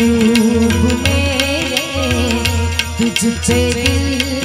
महबूब में तुझसे दिल